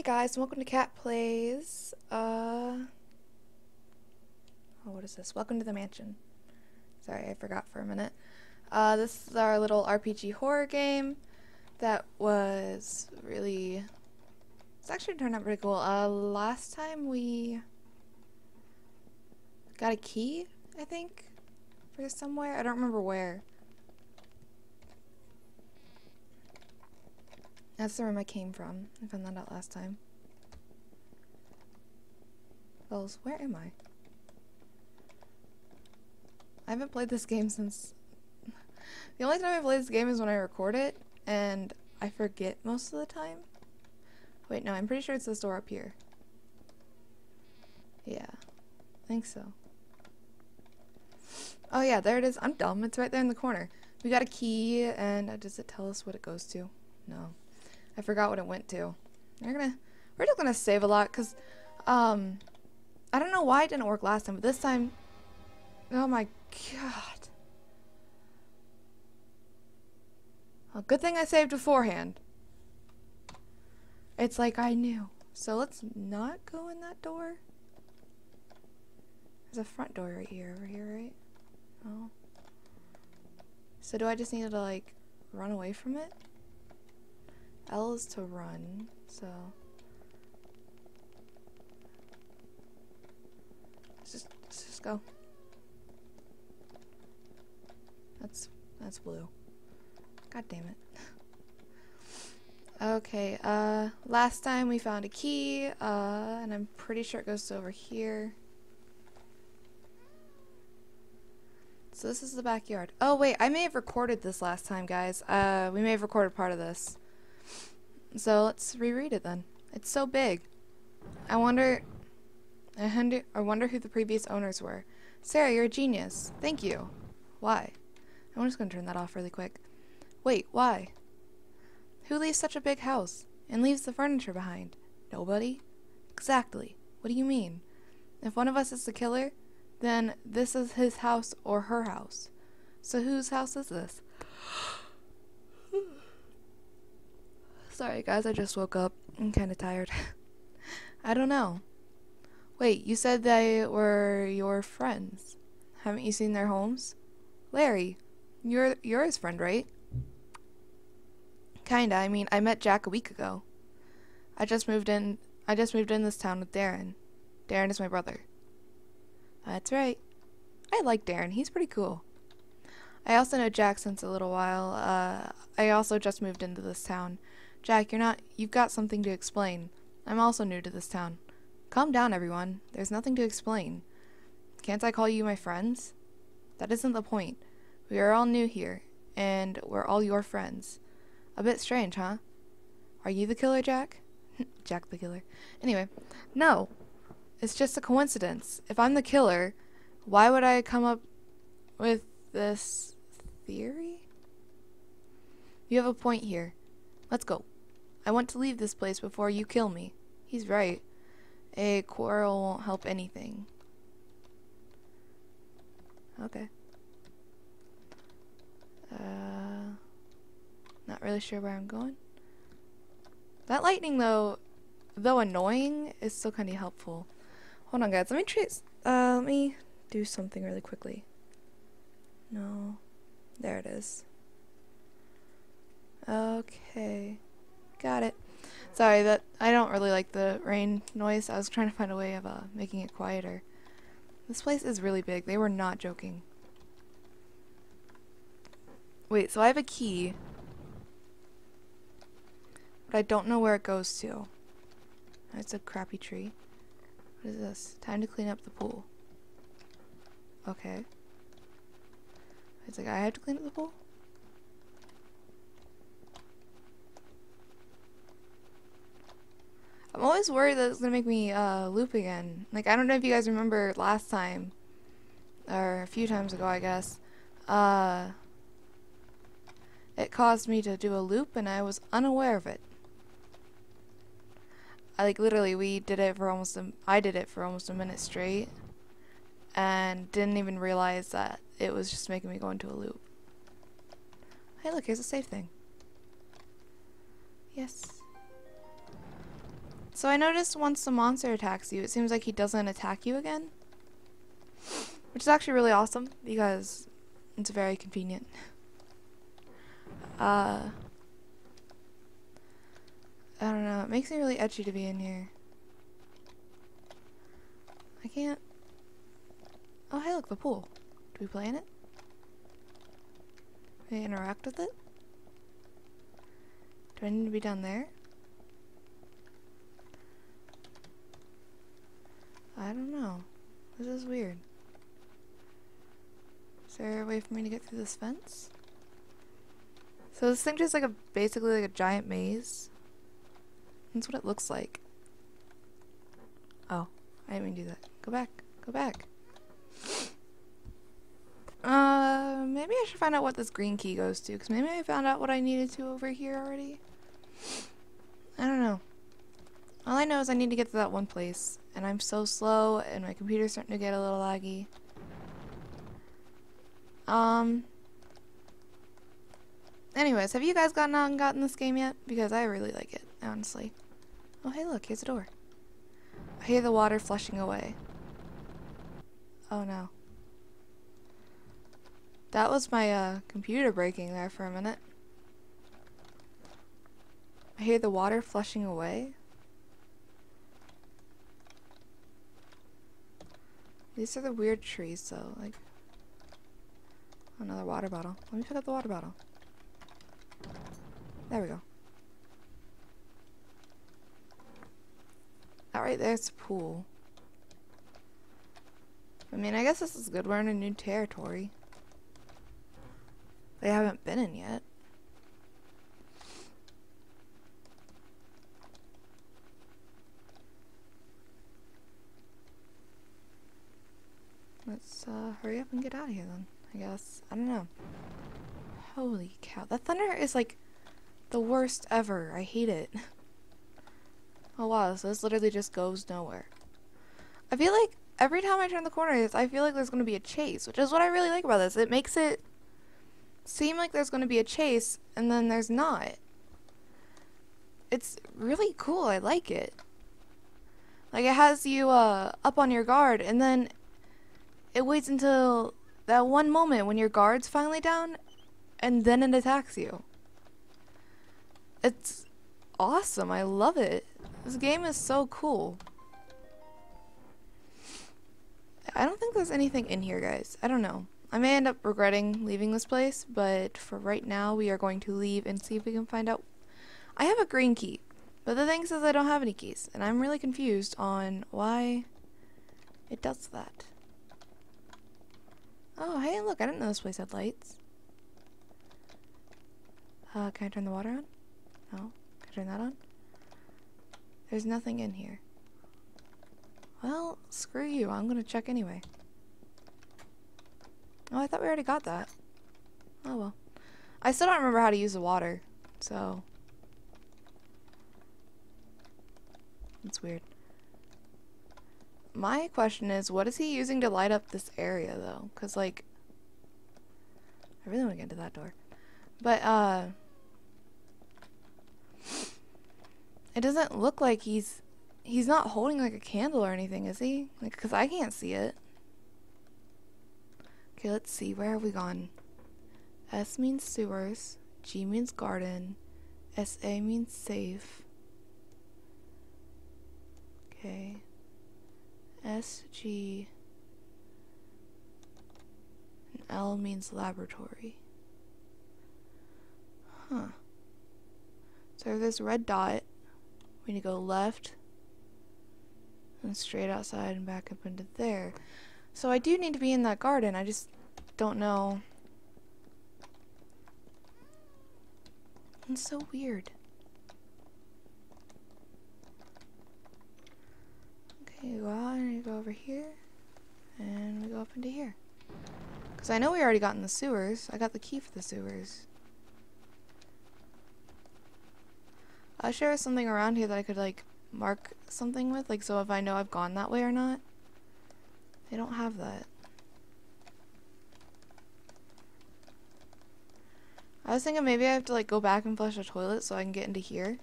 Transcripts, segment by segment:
Hey guys, welcome to Kat Plays. Uh, oh, what is this? Welcome to the mansion. Sorry, I forgot for a minute. Uh, this is our little RPG horror game that was really. It's actually turned out pretty cool. Uh, last time we got a key, I think, for somewhere. I don't remember where. That's the room I came from. I found that out last time. Bells, where am I? I haven't played this game since... the only time I play this game is when I record it, and I forget most of the time. Wait, no, I'm pretty sure it's this door up here. Yeah, I think so. Oh yeah, there it is. I'm dumb. It's right there in the corner. We got a key, and does it tell us what it goes to? No. I forgot what it went to. We're gonna, we're just gonna save a lot because, um, I don't know why it didn't work last time, but this time, oh my god. Well, good thing I saved beforehand. It's like I knew. So let's not go in that door. There's a front door right here, over here, right? Oh. So do I just need to like run away from it? L is to run, so let's just let's just go. That's that's blue. God damn it. okay, uh last time we found a key, uh and I'm pretty sure it goes over here. So this is the backyard. Oh wait, I may have recorded this last time, guys. Uh we may have recorded part of this. So let's reread it then. It's so big. I wonder, I wonder, I wonder who the previous owners were. Sarah, you're a genius. Thank you. Why? I'm just going to turn that off really quick. Wait, why? Who leaves such a big house and leaves the furniture behind? Nobody? Exactly. What do you mean? If one of us is the killer, then this is his house or her house. So whose house is this? Sorry, guys, I just woke up. I'm kind of tired. I don't know. Wait, you said they were your friends. Haven't you seen their homes? Larry, you're you're his friend, right? Kinda. I mean, I met Jack a week ago. I just moved in. I just moved in this town with Darren. Darren is my brother. That's right. I like Darren. He's pretty cool. I also know Jack since a little while. Uh, I also just moved into this town. Jack, you're not. You've got something to explain. I'm also new to this town. Calm down, everyone. There's nothing to explain. Can't I call you my friends? That isn't the point. We are all new here, and we're all your friends. A bit strange, huh? Are you the killer, Jack? Jack the killer. Anyway, no. It's just a coincidence. If I'm the killer, why would I come up with this theory? You have a point here. Let's go. I want to leave this place before you kill me. He's right. A quarrel won't help anything. Okay. Uh, not really sure where I'm going. That lightning, though, though annoying, is still kind of helpful. Hold on, guys. Let me trace. Uh, let me do something really quickly. No. There it is. Okay. Got it. Sorry that I don't really like the rain noise. I was trying to find a way of uh, making it quieter. This place is really big. They were not joking. Wait, so I have a key. But I don't know where it goes to. It's a crappy tree. What is this? Time to clean up the pool. Okay. It's like I have to clean up the pool? I'm always worried that it's gonna make me uh, loop again. Like, I don't know if you guys remember last time, or a few times ago, I guess. Uh, it caused me to do a loop, and I was unaware of it. I, like, literally, we did it for almost a, I did it for almost a minute straight, and didn't even realize that it was just making me go into a loop. Hey, look, here's a save thing. Yes. So I noticed once the monster attacks you, it seems like he doesn't attack you again. Which is actually really awesome because it's very convenient. Uh, I don't know. It makes me really edgy to be in here. I can't. Oh, hey, look, the pool. Do we play in it? Do we interact with it? Do I need to be down there? I don't know. This is weird. Is there a way for me to get through this fence? So this thing just like a basically like a giant maze. That's what it looks like. Oh, I didn't mean to do that. Go back. Go back. Uh, maybe I should find out what this green key goes to, because maybe I found out what I needed to over here already. I don't know. All I know is I need to get to that one place, and I'm so slow, and my computer's starting to get a little laggy. Um, Anyways, have you guys gotten out and gotten this game yet? Because I really like it, honestly. Oh, hey, look, here's a door. I hear the water flushing away. Oh, no. That was my uh, computer breaking there for a minute. I hear the water flushing away. These are the weird trees, though. Like, another water bottle. Let me pick up the water bottle. There we go. That right there's a pool. I mean, I guess this is good. We're in a new territory. They haven't been in yet. Let's uh, hurry up and get out of here then, I guess. I don't know. Holy cow. That thunder is like the worst ever. I hate it. Oh wow, so this literally just goes nowhere. I feel like every time I turn the corner, I feel like there's going to be a chase, which is what I really like about this. It makes it seem like there's going to be a chase, and then there's not. It's really cool. I like it. Like, it has you uh, up on your guard, and then it waits until that one moment when your guard's finally down, and then it attacks you. It's awesome. I love it. This game is so cool. I don't think there's anything in here, guys. I don't know. I may end up regretting leaving this place, but for right now, we are going to leave and see if we can find out. I have a green key, but the thing says I don't have any keys, and I'm really confused on why it does that. Oh, hey, look, I didn't know this place had lights. Uh, can I turn the water on? No? Can I turn that on? There's nothing in here. Well, screw you. I'm gonna check anyway. Oh, I thought we already got that. Oh well. I still don't remember how to use the water, so... It's weird. My question is, what is he using to light up this area, though? Because, like... I really want to get into that door. But, uh... It doesn't look like he's he's not holding like a candle or anything, is he? Like, cause I can't see it. Okay, let's see. Where have we gone? S means sewers. G means garden. S A means safe. Okay. S G. And L means laboratory. Huh. So this red dot we need to go left and straight outside and back up into there. So I do need to be in that garden. I just don't know. It's so weird. Okay, go out and you go over here. And we go up into here. Because I know we already got in the sewers. I got the key for the sewers. I sure there's something around here that I could like mark something with, like so if I know I've gone that way or not. They don't have that. I was thinking maybe I have to like go back and flush the toilet so I can get into here.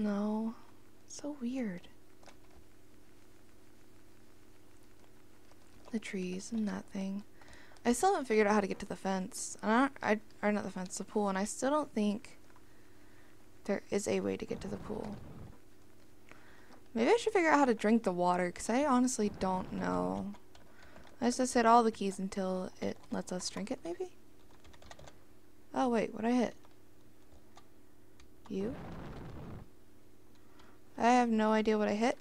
No. So weird. The trees and that thing. I still haven't figured out how to get to the fence. And I, I, or not the fence, the pool, and I still don't think there is a way to get to the pool. Maybe I should figure out how to drink the water, because I honestly don't know. Let's just hit all the keys until it lets us drink it, maybe? Oh, wait, what I hit? You? I have no idea what I hit.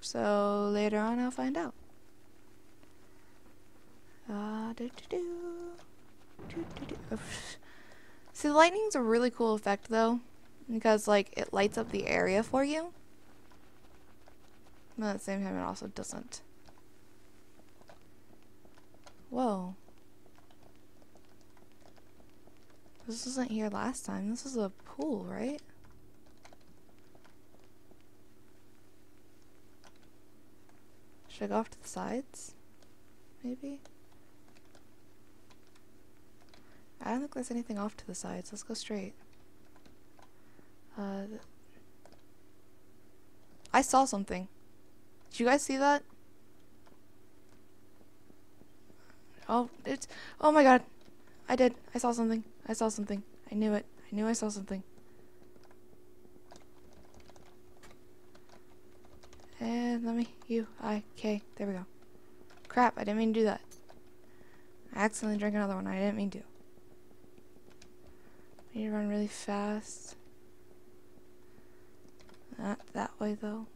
So later on I'll find out. Uh, -doo. See, the lightning's a really cool effect though. Because, like, it lights up the area for you. But at the same time, it also doesn't. Whoa. This wasn't here last time. This is a pool, right? Should I go off to the sides? Maybe? I don't think there's anything off to the sides. Let's go straight. Uh, I saw something. Did you guys see that? Oh, it's... Oh my god. I did. I saw something. I saw something. I knew it. I knew I saw something. And let me... U, I, K. There we go. Crap, I didn't mean to do that. I accidentally drank another one. I didn't mean to. I need to run really fast. Not that way, though.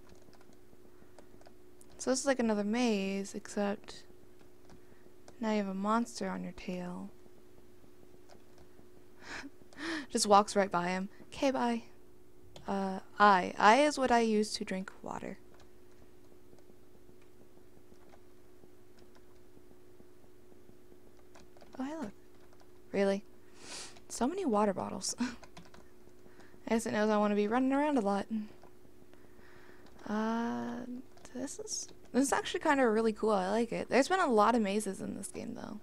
So this is like another maze, except now you have a monster on your tail. Just walks right by him. Okay, bye. Uh, I. I is what I use to drink water. Oh, hey, look. Really? Many water bottles. I guess it knows I want to be running around a lot. Uh, this is this is actually kind of really cool. I like it. There's been a lot of mazes in this game, though.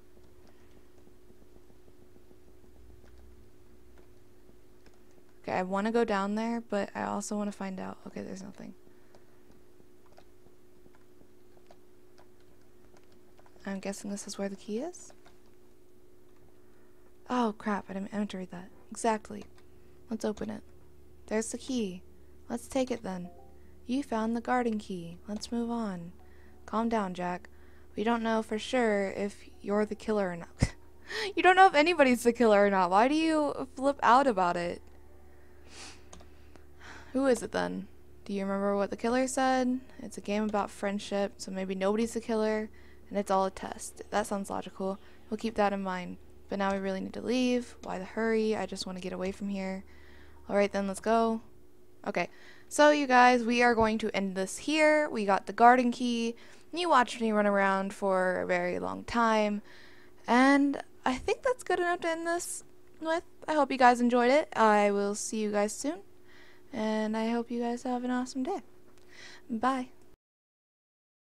Okay, I want to go down there, but I also want to find out. Okay, there's nothing. I'm guessing this is where the key is? Oh, crap. I didn't to read that. Exactly. Let's open it. There's the key. Let's take it then. You found the garden key. Let's move on. Calm down, Jack. We don't know for sure if you're the killer or not. you don't know if anybody's the killer or not. Why do you flip out about it? Who is it then? Do you remember what the killer said? It's a game about friendship, so maybe nobody's the killer, and it's all a test. That sounds logical. We'll keep that in mind. But now we really need to leave. Why the hurry? I just want to get away from here. Alright then, let's go. Okay, so you guys, we are going to end this here. We got the garden key. You watched me run around for a very long time. And I think that's good enough to end this with. I hope you guys enjoyed it. I will see you guys soon. And I hope you guys have an awesome day. Bye.